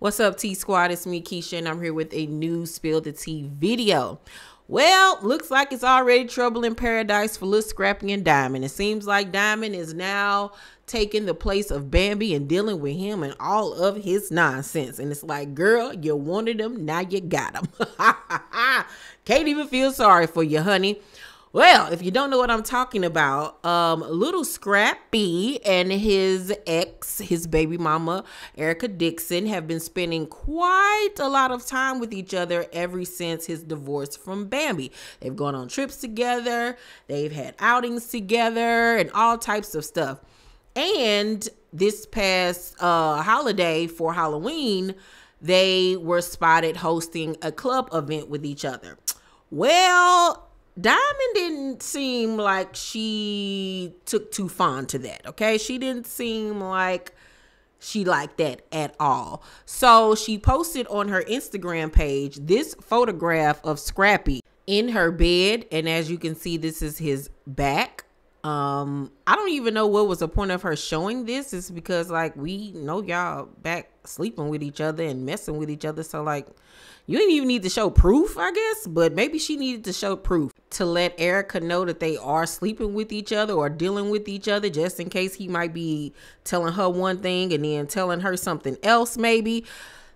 What's up, Tea Squad? It's me, Keisha, and I'm here with a new Spill the Tea video. Well, looks like it's already trouble in paradise for Lil Scrappy and Diamond. It seems like Diamond is now taking the place of Bambi and dealing with him and all of his nonsense. And it's like, girl, you wanted him, now you got him. Can't even feel sorry for you, honey. Well, if you don't know what I'm talking about, um, little Scrappy and his ex, his baby mama, Erica Dixon, have been spending quite a lot of time with each other ever since his divorce from Bambi. They've gone on trips together, they've had outings together, and all types of stuff. And this past uh, holiday for Halloween, they were spotted hosting a club event with each other. Well, Diamond didn't seem like she took too fond to that. Okay. She didn't seem like she liked that at all. So she posted on her Instagram page this photograph of Scrappy in her bed. And as you can see, this is his back. Um, I don't even know what was the point of her showing this. It's because like we know y'all back sleeping with each other and messing with each other. So like you didn't even need to show proof, I guess, but maybe she needed to show proof to let Erica know that they are sleeping with each other or dealing with each other just in case he might be telling her one thing and then telling her something else, maybe.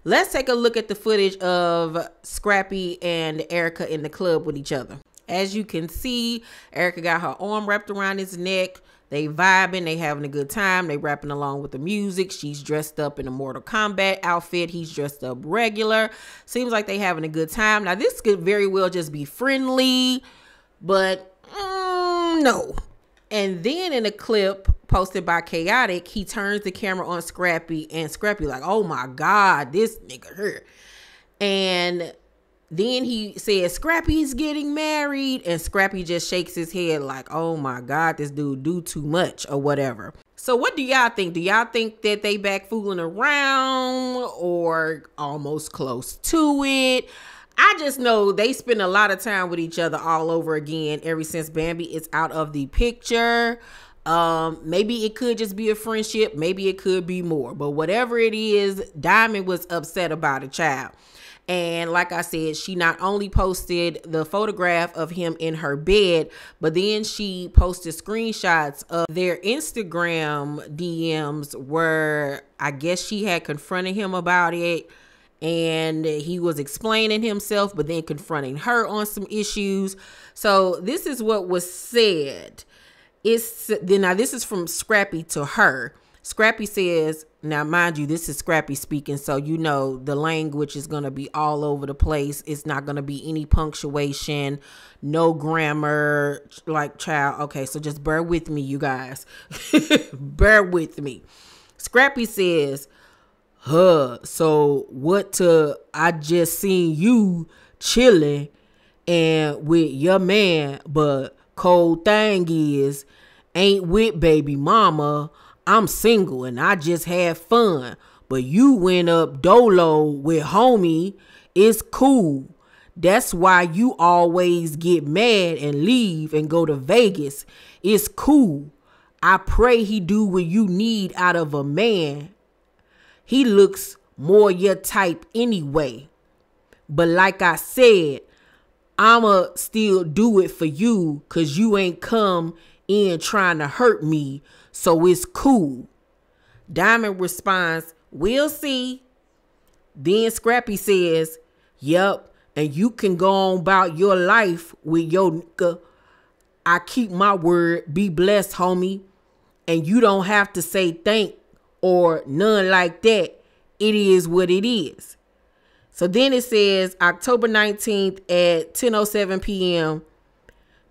Let's take a look at the footage of Scrappy and Erica in the club with each other. As you can see, Erica got her arm wrapped around his neck. They vibing, they having a good time, they rapping along with the music. She's dressed up in a Mortal Kombat outfit. He's dressed up regular. Seems like they having a good time. Now, this could very well just be friendly, but mm, no. And then in a clip posted by Chaotic, he turns the camera on Scrappy, and Scrappy like, oh my God, this nigga here. And then he says Scrappy's getting married, and Scrappy just shakes his head like, "Oh my God, this dude do too much or whatever." So, what do y'all think? Do y'all think that they back fooling around or almost close to it? I just know they spend a lot of time with each other all over again ever since Bambi is out of the picture. Um, maybe it could just be a friendship, maybe it could be more, but whatever it is, Diamond was upset about a child. And like I said, she not only posted the photograph of him in her bed, but then she posted screenshots of their Instagram DMs where I guess she had confronted him about it and he was explaining himself, but then confronting her on some issues. So this is what was said. It's then now this is from Scrappy to her. Scrappy says, now mind you, this is Scrappy speaking, so you know the language is going to be all over the place. It's not going to be any punctuation, no grammar, like child. Okay, so just bear with me, you guys. bear with me. Scrappy says, huh, so what to, I just seen you chilling and with your man, but cold thing is, ain't with baby mama I'm single and I just had fun. But you went up dolo with homie. It's cool. That's why you always get mad and leave and go to Vegas. It's cool. I pray he do what you need out of a man. He looks more your type anyway. But like I said, I'ma still do it for you cause you ain't come in trying to hurt me so it's cool. Diamond responds, We'll see. Then Scrappy says, Yep, and you can go on about your life with your nigga. I keep my word. Be blessed, homie. And you don't have to say thank or none like that. It is what it is. So then it says October 19th at 10:07 p.m.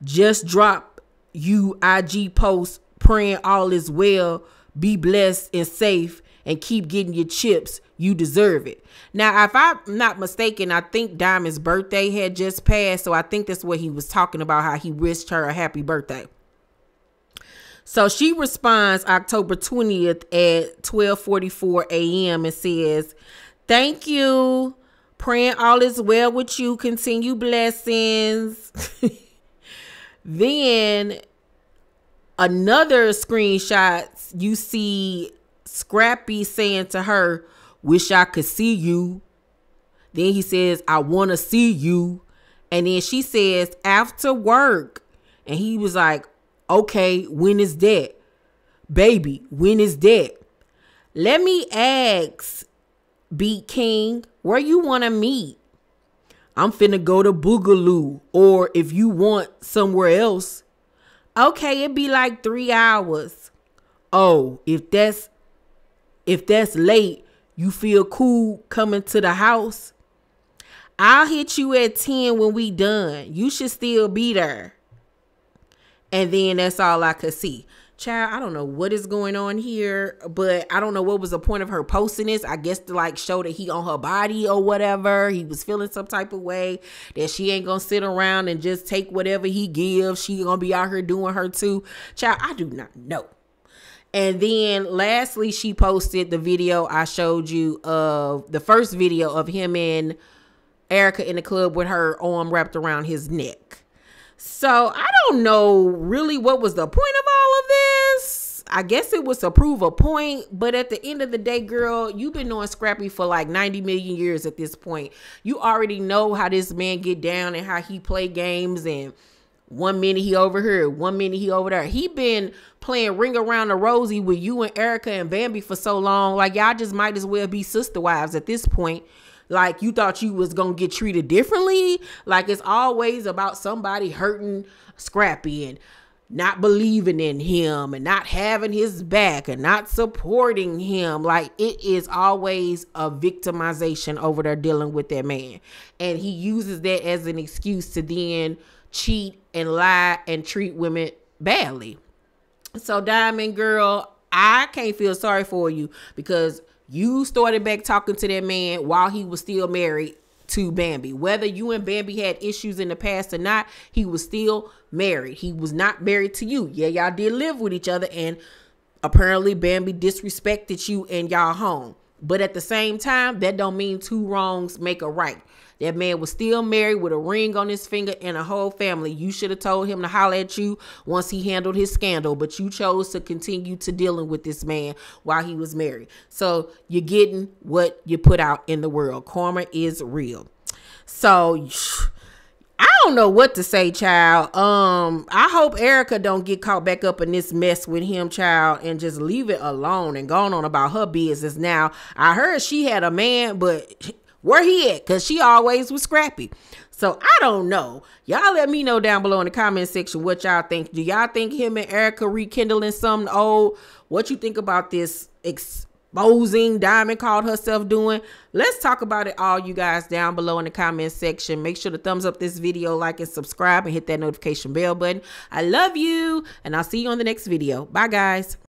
Just drop you IG post praying all is well, be blessed and safe, and keep getting your chips. You deserve it. Now, if I'm not mistaken, I think Diamond's birthday had just passed. So I think that's what he was talking about, how he wished her a happy birthday. So she responds October 20th at 12:44 a.m. and says, "Thank you, Praying all is well with you. Continue blessings. then another screenshot, you see Scrappy saying to her, Wish I could see you. Then he says, I want to see you. And then she says, After work. And he was like, Okay, when is that? Baby, when is that? Let me ask, Beat King, where you want to meet? I'm finna go to Boogaloo. Or if you want somewhere else. Okay, it'd be like three hours. Oh, if that's if that's late, you feel cool coming to the house. I'll hit you at 10 when we done. You should still be there. And then that's all I could see. Child, I don't know what is going on here, but I don't know what was the point of her posting this. I guess to like show that he on her body or whatever. He was feeling some type of way that she ain't gonna sit around and just take whatever he gives. She gonna be out here doing her too. Child, I do not know. And then lastly, she posted the video I showed you of the first video of him and Erica in the club with her arm wrapped around his neck. So I don't know really what was the point of all of this. I guess it was to prove a point, but at the end of the day, girl, you've been knowing Scrappy for like 90 million years at this point. You already know how this man get down and how he play games and one minute he over here, one minute he over there. He been playing ring around the rosy with you and Erica and Bambi for so long. Like y'all just might as well be sister wives at this point like you thought you was gonna get treated differently? Like it's always about somebody hurting scrappy and not believing in him and not having his back and not supporting him. Like it is always a victimization over there dealing with that man. And he uses that as an excuse to then cheat and lie and treat women badly. So diamond girl i can't feel sorry for you because you started back talking to that man while he was still married to Bambi. Whether you and Bambi had issues in the past or not, he was still married. He was not married to you. Yeah, y'all did live with each other, and apparently Bambi disrespected you in y'all home. But at the same time, that don't mean two wrongs make a right. That man was still married with a ring on his finger and a whole family. You should have told him to holler at you once he handled his scandal, but you chose to continue to dealing with this man while he was married. So you're getting what you put out in the world. Karma is real. So I don't know what to say, child. Um, I hope Erica don't get caught back up in this mess with him, child, and just leave it alone and going on about her business. Now, I heard she had a man, but where he at? Cause she always was scrappy. So I don't know. Y'all let me know down below in the comment section what y'all think. Do y'all think him and Erica rekindling something old? What you think about this exposing Diamond called herself doing? Let's talk about it all you guys down below in the comment section. Make sure to thumbs up this video, like and subscribe and hit that notification bell button. I love you and I'll see you on the next video. Bye guys.